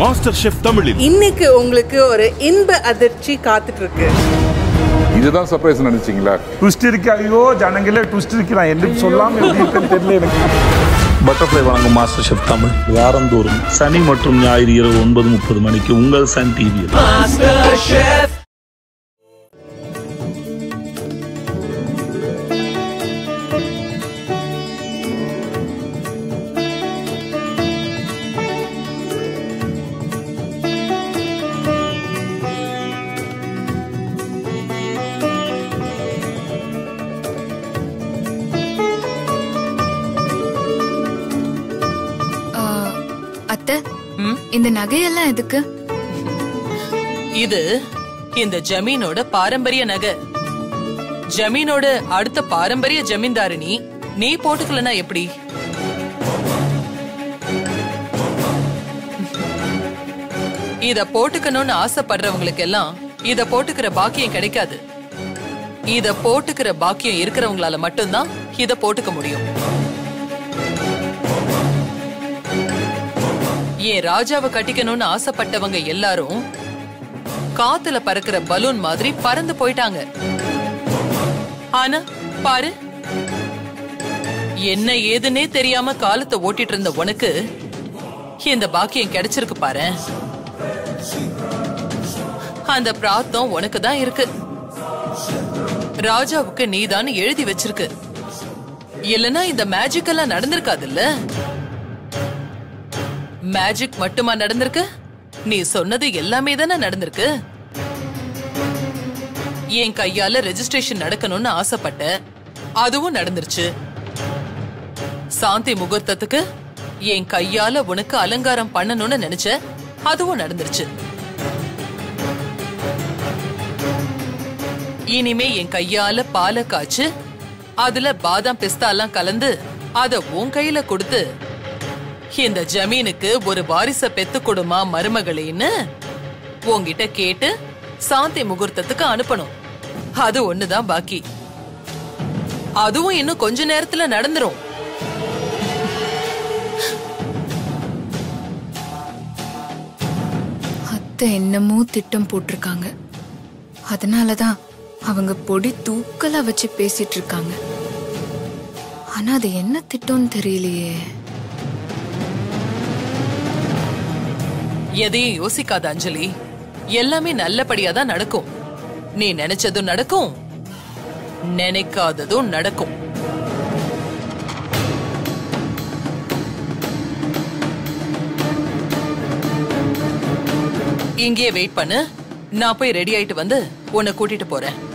Master chef தமிழில். இன்னைக்கு உங்களுக்கு ஒரு இன்ப அதிர்ச்சி காத்துட்டு இருக்கு இதுதான் சர்ப்ரைஸ் நினைச்சீங்களா? ட்விஸ்ட் இருக்கு ஐயோ ஜனங்களே ட்விஸ்ட் இருக்கு நான் என்ன சொல்லாம தெரியல எனக்கு. பட்டர்ஃப்ளை வழங்கும் மாஸ்டர் ஷெஃப் தமிழ். வாரந்தோறும் சனி மற்றும் ஞாயிறு இரவு ஒன்பது முப்பது மணிக்கு உங்கள் சன் டிவியில் இந்த நகையெல்லாம் எதுக்கு? இது இந்த ஜமீனோட பாரம்பரிய நகை. ஜமீனோட அடுத்த பாரம்பரிய ஜமீன்தாரினி நீ போட்டுக்கலனா எப்படி? இத போட்டுக்கணும்னு ஆசைப்படுறவங்களுக்கு எல்லாம் இத போட்டுக்கிற பாக்கியம் கிடைக்காது. இத போட்டுக்கிற பாக்கியம் இருக்கிறவங்களால மட்டும்தான் இத போட்டுக்க முடியும். என் ராஜாவை கட்டிக்கணும்னு ஆசைப்பட்டவங்க எல்லாரும் காத்துல பறக்கிற பலூன் மாதிரி பறந்து போயிட்டாங்க. ஆனா பாரு. என்ன ஏதுன்னே தெரியாம காலத்தை ஓட்டிட்டு இருந்த உனக்கு இந்த பாக்கியம் கிடைச்சிருக்கு பாரு. அந்த பிராத்தம் உனக்கு தான் இருக்கு. ராஜாவுக்கு நீதான் எழுதி வச்சிருக்கு. இல்லனா இந்த மேஜிக் எல்லாம் நடந்திருக்காதுல்ல? மேஜிக் மட்டுமா நடந்திருக்கு? நீ சொன்னது எல்லாமே தானே நடந்திருக்கு? என் கையால ரெஜிஸ்ட்ரேஷன் நடக்கணும்னு ஆசைப்பட்ட அதுவும் நடந்துருச்சு. சாந்தி முகூர்த்தத்துக்கு என் கையால உனக்கு அலங்காரம் பண்ணணும்னு நினைச்ச அதுவும் நடந்துருச்சு. இனிமே என் கையால பாலை காய்ச்சு அதுல பாதாம் பிஸ்தா எல்லாம் கலந்து அத உன் கையில கொடுத்து இந்த ஜமீனுக்கு ஒரு வாரிச பெத்து கொடுமா மருமகளேன்னு உங்ககிட்ட கேட்டு சாந்தி முகூர்த்தத்துக்கு அனுப்பணும். அது ஒண்ணுதான் பாக்கி. அதுவும் இன்னும் கொஞ்ச நேரத்துல நடந்துரும். அத்தை என்னமோ திட்டம் போட்டிருக்காங்க. அதனாலதான் அவங்க பொடி தூக்கலா வச்சு பேசிட்டு இருக்காங்க. ஆனா அது என்ன திட்டம்னு தெரியலையே. எதையும் யோசிக்காத அஞ்சலி. எல்லாமே நல்லபடியா தான் நடக்கும். நீ நினைச்சதும் நடக்கும். நினைக்காததும் நடக்கும். இங்கேயே வெயிட் பண்ணு. நான் போய் ரெடி ஆயிட்டு வந்து உன்னை கூட்டிட்டு போறேன்.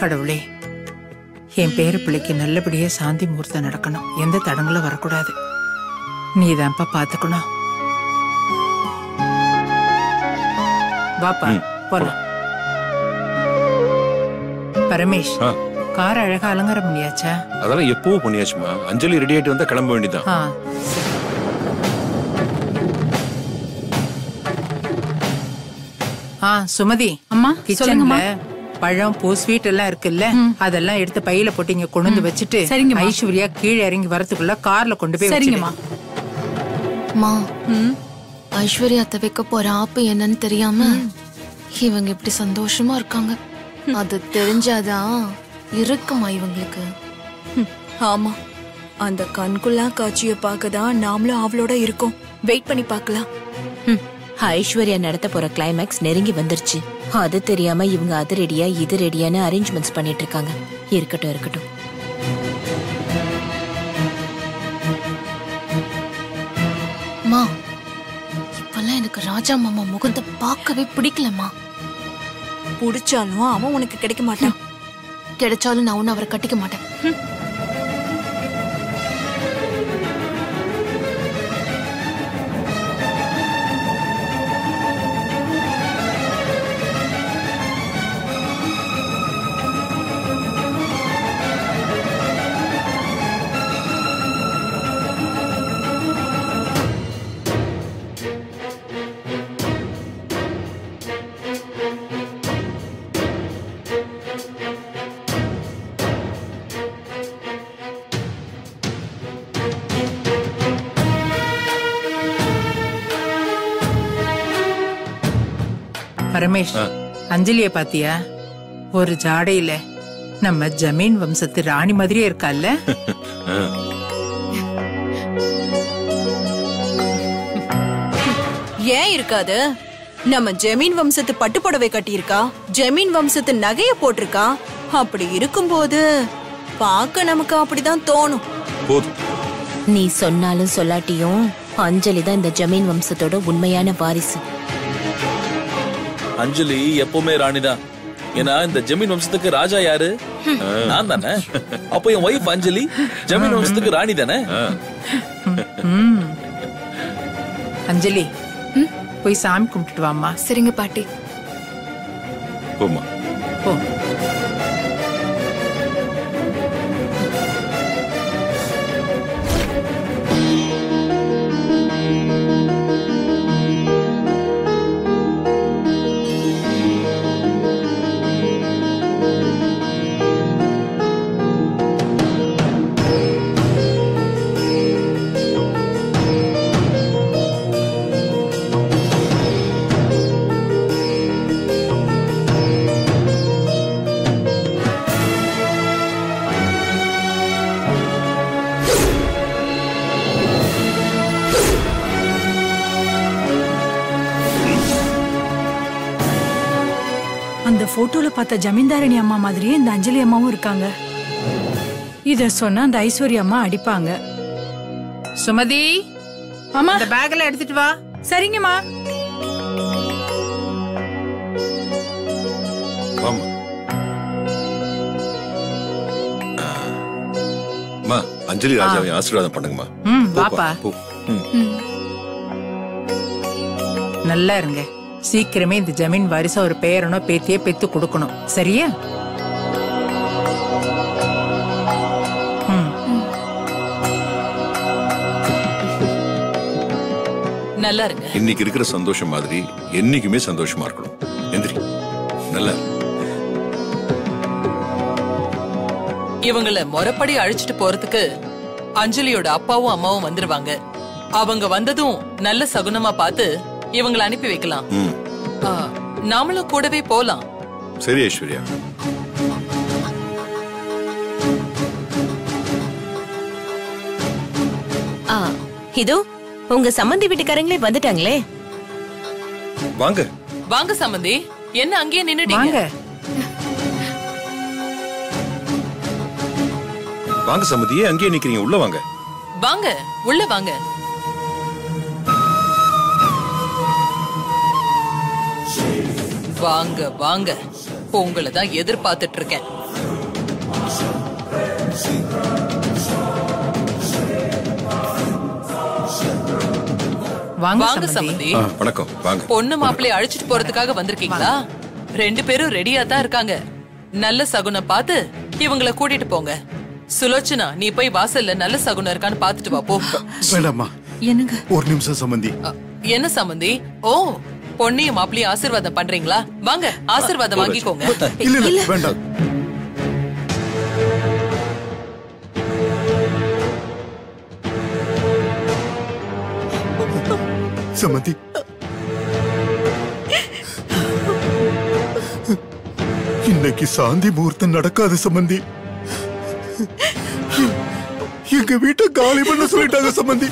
கடவுளே. என் பேர பிள்ளைக்கு நல்லபடியா சாந்தி முகூர்த்தம் நடக்கணும். எந்த தடங்களும் வரக்கூடாது. நீ தான்ப்பா பாத்துக்கணும். வாப்பா போலாம். பரமேஷ். கார் அழகா அலங்காரம் பண்ணியாச்சா? அதெல்லாம் எப்பவும் பண்ணியாச்சுமா. அஞ்சலி ரெடி ஆயிட்டு வந்தா கிளம்ப வேண்டியதான் ஆ. சுமதி அம்மா கிச்சன்ல பழம் பூ ஸ்வீட் எல்லாம் இருக்குல்ல அதெல்லாம் எடுத்து பையில போட்டு இங்க கொண்டு வந்து வச்சுட்டு சரிங்கம்மா. ஐஸ்வர்யா கீழே இறங்கி வரதுக்குள்ள கார்ல கொண்டு போய் சரிங்கம்மா. மா ஐஸ்வர்யா அத்தை வைக்க போற ஆப்பு என்னன்னு தெரியாம இவங்க இப்படி சந்தோஷமா இருக்காங்க. அது தெரிஞ்சாதான் இருக்குமா இவங்களுக்கு? ஆமா. அந்த கண்குள்ளா காட்சியை பார்க்க தான் நாமளும் அவளோட இருக்கோம். வெயிட் பண்ணி பார்க்கலாம். ஐஸ்வர்யா நடத்த போற கிளைமேக்ஸ் நெருங்கி வந்துருச்சு. அது தெரியாம இவங்க அது ரெடியா இது ரெடியான்னு அரேஞ்ச்மெண்ட்ஸ் பண்ணிட்டு இருக்காங்க இருக்கட்டும் இருக்கட்டும். மா இப்பெல்லாம் எனக்கு ராஜா மாமா முகத்தை பார்க்கவே பிடிக்கலம்மா. பிடிச்சாலும் அவன் உனக்கு கிடைக்க மாட்டான். கிடைச்சாலும் நான் ஒன்னும் அவரை கட்டிக்க மாட்டேன். பரமேஷ் அஞ்சலிய பாத்தியா? ஒரு ஜாடையில நம்ம ஜமீன் வம்சத்து ராணி மாதிரியே இருக்கால்ல? ஏன் இருக்காது? நம்ம ஜெமீன் வம்சத்து பட்டு புடவை கட்டியிருக்கா? ஜெமீன் வம்சத்து நகைய போட்டிருக்கா? அப்படி இருக்கும்போது பார்க்க நமக்கு அப்படிதான் தோணும். நீ சொன்னாலும் சொல்லாட்டியும் அஞ்சலி தான் இந்த ஜமீன் வம்சத்தோட உண்மையான வாரிசு. அஞ்சலி எப்பவுமே ராணிதான். ஏன்னா இந்த ஜமீன் வம்சத்துக்கு ராஜா யாரு? நான் தானே. அப்போ என் ஒய்ஃப் அஞ்சலி ஜமீன் வம்சத்துக்கு ராணி தானே. அஞ்சலி போய் சாமி கும்பிட்டுட்டு வாம்மா. சரிங்க பாட்டி. போமா போ. பார்த்த ஜமீன்தாரணி அம்மா மாதிரியே இந்த அஞ்சலி அம்மாவும் இருக்காங்க. இத சொன்னா அந்த ஐஸ்வர்யா அம்மா அடிப்பாங்க. சுமதி அம்மா. இந்த பேக்ல எடுத்துட்டு வா. சரிங்கம்மா. அஞ்சலி ராஜாவை ஆசீர்வாதம் பண்ணுங்கம்மா. ம் போப்பா, நல்லா இருங்க. சீக்கிரமே இந்த ஜமீன் வாரிசா ஒரு பேரனோ பேத்தியோ பெத்து கொடுக்கணும். சரியா? நல்லா இருங்க. இன்னைக்கு இருக்கிற சந்தோஷம் மாதிரி என்னைக்குமே சந்தோஷமா இருக்கணும். எந்திரி. நல்லா. இவங்கள முறைப்படி அழைச்சிட்டு போறதுக்கு அஞ்சலியோட அப்பாவும் அம்மாவும் வந்துருவாங்க. அவங்க வந்ததும் நல்ல சகுனமா பார்த்து இவங்கள அனுப்பி வைக்கலாம். நாமளும் கூடவே போலாம். சரி ஐஸ்வர்யா. ஆ இதோ உங்க சம்மந்தி வீட்டுக்காரங்களே வந்துட்டாங்களே. வாங்க. வாங்க சம்பந்தி. என்ன அங்கேயே நின்னுட்டீங்க? வாங்க. வாங்க சம்மதியே அங்கேயே நிக்கிறீங்க. உள்ள வாங்க. வாங்க உள்ள வாங்க. வாங்க வாங்க. உங்களை தான் எதிர்பார்த்துட்டு இருக்கேன் வாங்க வாங்க சம்பந்தி. வணக்கம். வாங்க. பொண்ணு மாப்பிள்ளைய அழைச்சிட்டு போறதுக்காக வந்திருக்கீங்களா? ரெண்டு பேரும் ரெடியா தான் இருக்காங்க. நல்ல சகுனம் பார்த்து இவங்கள கூட்டிட்டு போங்க. சுலோச்சனா நீ போய் வாசல்ல நல்ல சகுனம் இருக்கான்னு பாத்துட்டு வா போ. என்னங்க? ஒரு நிமிஷம் சம்பந்தி. என்ன சம்பந்தி? ஓ பொண்ணையும் மாப்பிளையும் ஆசீர்வாதம் பண்றீங்களா? வாங்க ஆசீர்வாதம் வாங்கிக்கோங்க. இல்ல வேண்டாம். சம்மந்தி இன்னைக்கு சாந்தி முகூர்த்தம் நடக்காது சம்பந்தி எங்க வீட்டை காலி பண்ண சொல்லிட்டாங்க சம்பந்தி